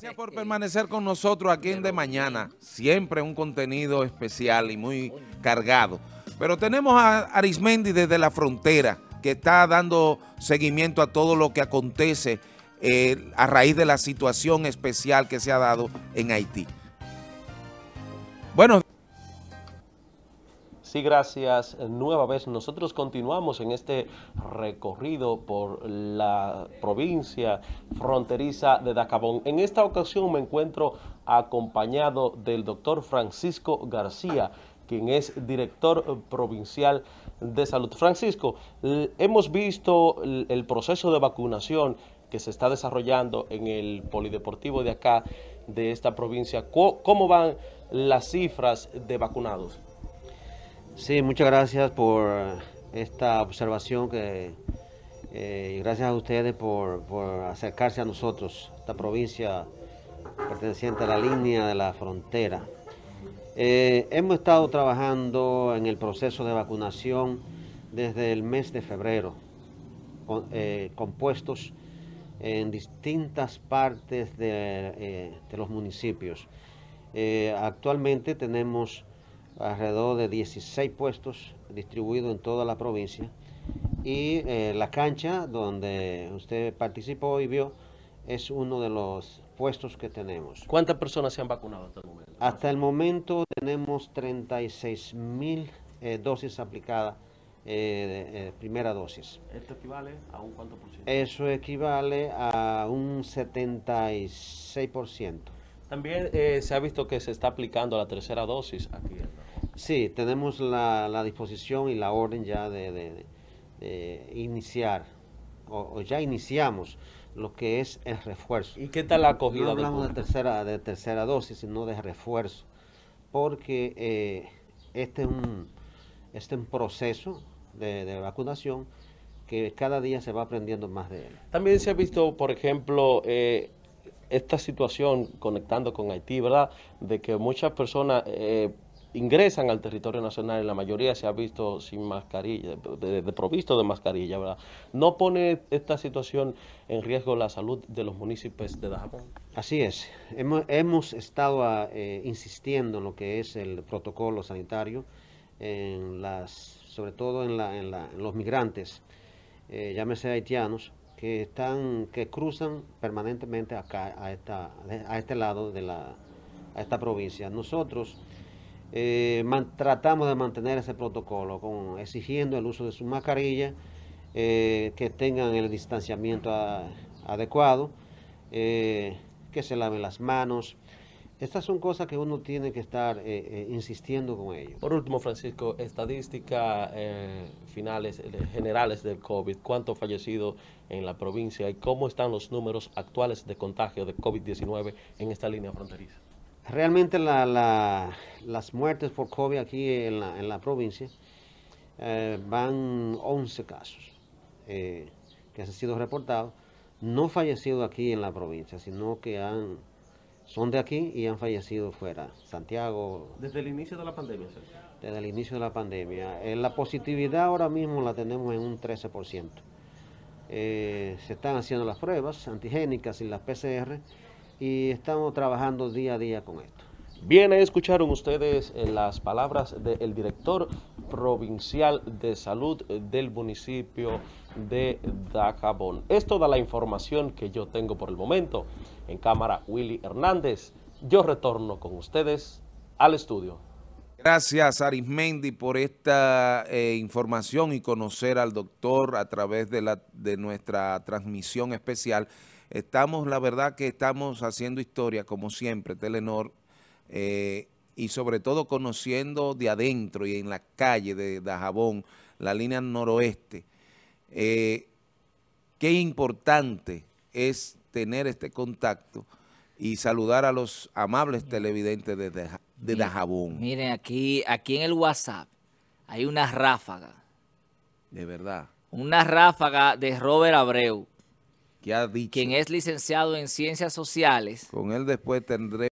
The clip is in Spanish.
Gracias por permanecer con nosotros aquí en De Mañana. Siempre un contenido especial y muy cargado. Pero tenemos a Arismendi desde la frontera, que está dando seguimiento a todo lo que acontece eh, a raíz de la situación especial que se ha dado en Haití. Bueno. Sí, gracias. Nueva vez nosotros continuamos en este recorrido por la provincia fronteriza de Dacabón. En esta ocasión me encuentro acompañado del doctor Francisco García, quien es director provincial de salud. Francisco, hemos visto el proceso de vacunación que se está desarrollando en el polideportivo de acá, de esta provincia. ¿Cómo van las cifras de vacunados? Sí, muchas gracias por esta observación que eh, gracias a ustedes por, acercarse a nosotros, esta provincia perteneciente a la línea de la frontera. Eh, hemos estado trabajando en el proceso de vacunación desde el mes de febrero, eh, compuestos en distintas partes de, de los municipios. actualmente tenemos alrededor de 16 puestos distribuidos en toda la provincia y eh, la cancha donde usted participó y vio es uno de los puestos que tenemos. ¿Cuántas personas se han vacunado hasta el momento? Hasta el momento tenemos 36 mil eh, dosis aplicadas, eh, primera dosis. ¿Esto equivale a un cuánto por ciento? Eso equivale a un 76%. También se ha visto que se está aplicando la tercera dosis aquí. Sí, tenemos la, disposición y la orden ya de, iniciar, o, ya iniciamos lo que es el refuerzo. ¿Y qué tal la acogida? No hablamos de tercera, de tercera dosis, sino de refuerzo, porque eh, este, es un, este un proceso de, vacunación que cada día se va aprendiendo más de él. También se ha visto, por ejemplo, eh, esta situación conectando con Haití, ¿verdad? De que muchas personas... Eh, ingresan al territorio nacional, en la mayoría se ha visto sin mascarilla, de, provisto de mascarilla, ¿verdad? ¿No pone esta situación en riesgo la salud de los municipios de Dajabón? Así es. Hemos, estado ah, eh, insistiendo en lo que es el protocolo sanitario, en las, sobre todo en, la, en, los migrantes, eh, llámese haitianos, que están, que cruzan permanentemente acá, a, esta, a este lado de la, esta provincia. Nosotros eh, tratamos de mantener ese protocolo, con, exigiendo el uso de su mascarilla, eh, que tengan el distanciamiento adecuado, eh, que se laven las manos. Estas son cosas que uno tiene que estar insistiendo con ellos. Por último, Francisco, estadísticas finales, generales del COVID, ¿cuántos fallecidos en la provincia y cómo están los números actuales de contagio de COVID-19 en esta línea fronteriza? Realmente las muertes por COVID aquí en la, provincia eh, van 11 casos eh, que han sido reportados, no fallecidos aquí en la provincia, sino que han, son de aquí y han fallecido fuera, Santiago. ¿Desde el inicio de la pandemia? Desde el inicio de la pandemia. Eh, la positividad ahora mismo la tenemos en un 13%. se están haciendo las pruebas antigénicas y las PCR y estamos trabajando día a día con esto. Bien, escucharon ustedes eh, las palabras del director provincial de salud del municipio de Dajabón. Es toda la información que yo tengo por el momento. En cámara, Willy Hernández. Yo retorno con ustedes al estudio. Gracias, Arismendi, por esta eh, información y conocer al doctor a través de, la, de nuestra transmisión especial. Estamos, la verdad que estamos haciendo historia, como siempre, Telenor, eh, y sobre todo conociendo de adentro y en la calle de Dajabón, la línea noroeste, eh, qué importante es tener este contacto y saludar a los amables televidentes de, de, Dajabón. Miren, aquí, aquí en el WhatsApp hay una ráfaga. De verdad. Una ráfaga de Robert Abreu que ha dicho. Quien es licenciado en Ciencias Sociales. Con él después tendré